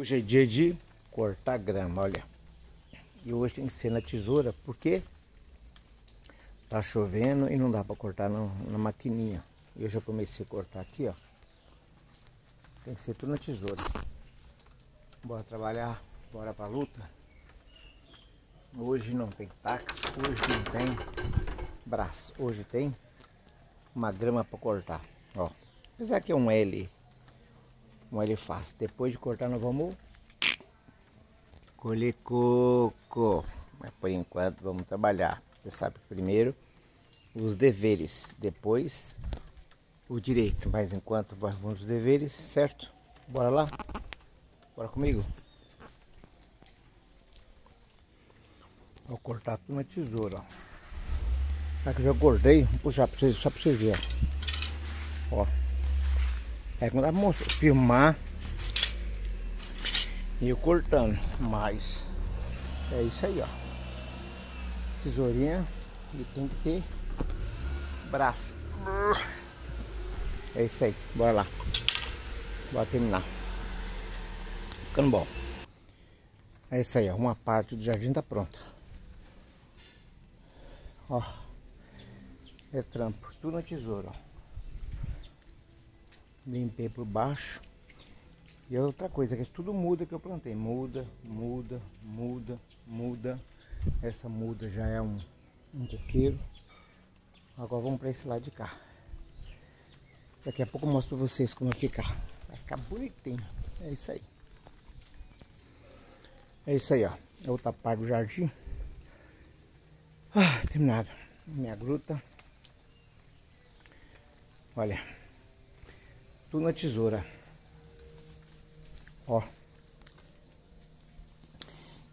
Hoje é dia de cortar grama, olha. E hoje tem que ser na tesoura, porque tá chovendo e não dá para cortar na, na maquininha. Eu já comecei a cortar aqui, ó. Tem que ser tudo na tesoura. Bora trabalhar, bora pra luta. Hoje não tem táxi, hoje não tem braço. Hoje tem uma grama para cortar, ó. Apesar que é um L como ele faz. Depois de cortar nós vamos colher coco. Mas por enquanto vamos trabalhar. Você sabe primeiro os deveres, depois o direito. Mas enquanto vamos os deveres, certo? Bora lá? Bora comigo? Vou cortar tudo na tesoura. Já que eu já acordei, vou puxar pra vocês, só pra vocês verem. Ó. É quando moça filmar e eu cortando, mas é isso aí, ó. Tesourinha e tem que ter braço. É isso aí, bora lá. Bora terminar. Ficando bom. É isso aí, ó. Uma parte do jardim tá pronta. Ó. É trampo. Tudo na tesoura, ó limpei por baixo. E outra coisa, que tudo muda que eu plantei. Muda, muda, muda, muda. Essa muda já é um, um coqueiro. Agora vamos para esse lado de cá. Daqui a pouco eu mostro para vocês como vai ficar. Vai ficar bonitinho. É isso aí. É isso aí, ó. É outra parte do jardim. Ah, terminado. Minha gruta. Olha tudo na tesoura. Ó.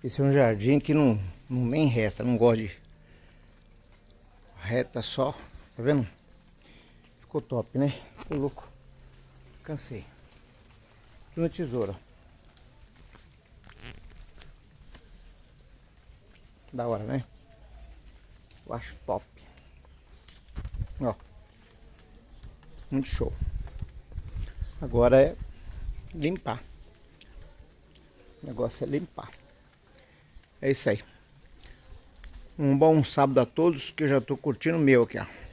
Esse é um jardim que não, não nem reta, não gosta de reta só, tá vendo? Ficou top, né? Ficou louco. Cansei. Tudo na tesoura. Da hora, né? Eu acho top. Ó. Muito show. Agora é limpar. O negócio é limpar. É isso aí. Um bom sábado a todos, que eu já estou curtindo o meu aqui, ó.